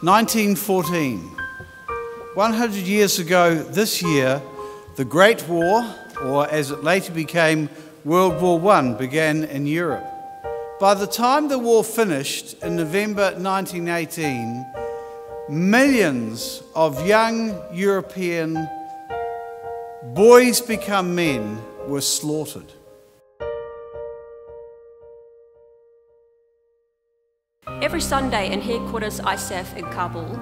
1914. 100 years ago this year, the Great War, or as it later became World War I, began in Europe. By the time the war finished in November 1918, millions of young European boys become men were slaughtered. Every Sunday in headquarters ISAF in Kabul,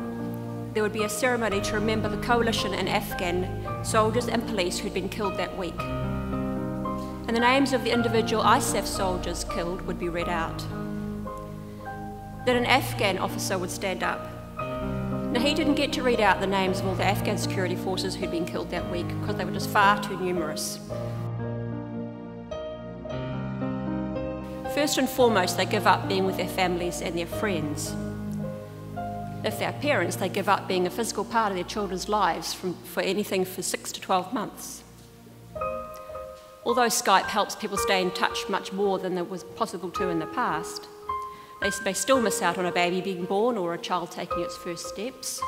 there would be a ceremony to remember the coalition and Afghan soldiers and police who'd been killed that week. And the names of the individual ISAF soldiers killed would be read out. Then an Afghan officer would stand up. Now, he didn't get to read out the names of all the Afghan security forces who'd been killed that week because they were just far too numerous. First and foremost, they give up being with their families and their friends. If they're parents, they give up being a physical part of their children's lives from, for anything for 6 to 12 months. Although Skype helps people stay in touch much more than it was possible to in the past, they may still miss out on a baby being born or a child taking its first steps.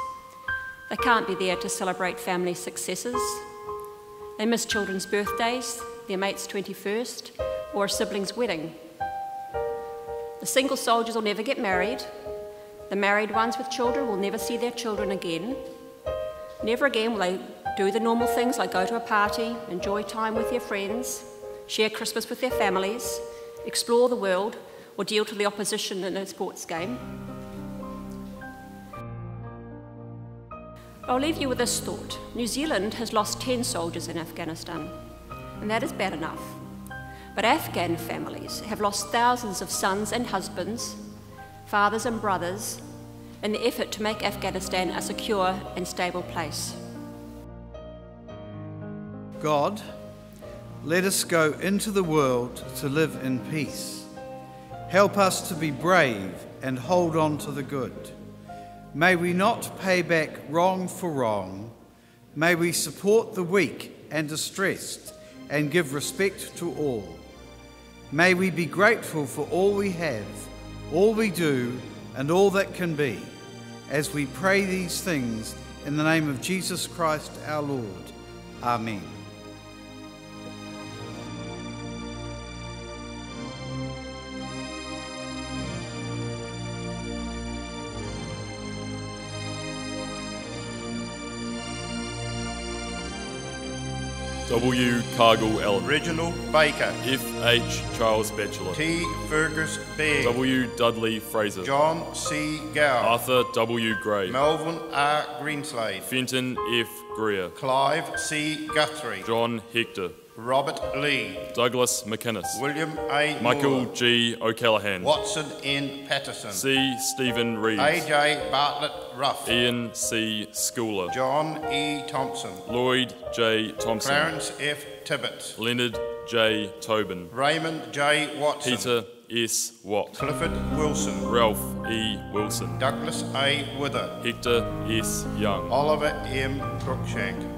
They can't be there to celebrate family successes. They miss children's birthdays, their mate's 21st, or a sibling's wedding. Single soldiers will never get married. The married ones with children will never see their children again. Never again will they do the normal things like go to a party, enjoy time with their friends, share Christmas with their families, explore the world, or deal to the opposition in a sports game. I'll leave you with this thought. New Zealand has lost 10 soldiers in Afghanistan, and that is bad enough. But Afghan families have lost thousands of sons and husbands, fathers and brothers, in the effort to make Afghanistan a secure and stable place. God, let us go into the world to live in peace. Help us to be brave and hold on to the good. May we not pay back wrong for wrong. May we support the weak and distressed and give respect to all. May we be grateful for all we have, all we do, and all that can be, as we pray these things in the name of Jesus Christ our Lord. Amen. W. Cargill Allen. Reginald Baker. F. H. Charles Batchelor. T. Fergus Begg. W. Dudley Fraser. John C. Gow. Arthur W. Gray. Melvin R. Greenslade. Fenton F. Greer. Clive C. Guthrie. John Hector. Robert Lee. Douglas McInnes. William A. Michael Moore. G. O'Callaghan. Watson N. Patterson. C. Stephen Reeves. A.J. Bartlett Ruff. Ian C. Schooler. John E. Thompson. Lloyd J. Thompson. Clarence F. Tibbett. Leonard J. Tobin. Raymond J. Watson. Peter S. Watt. Clifford Wilson. Ralph E. Wilson. Douglas A. Wither. Hector S. Young. Oliver M. Cruikshank.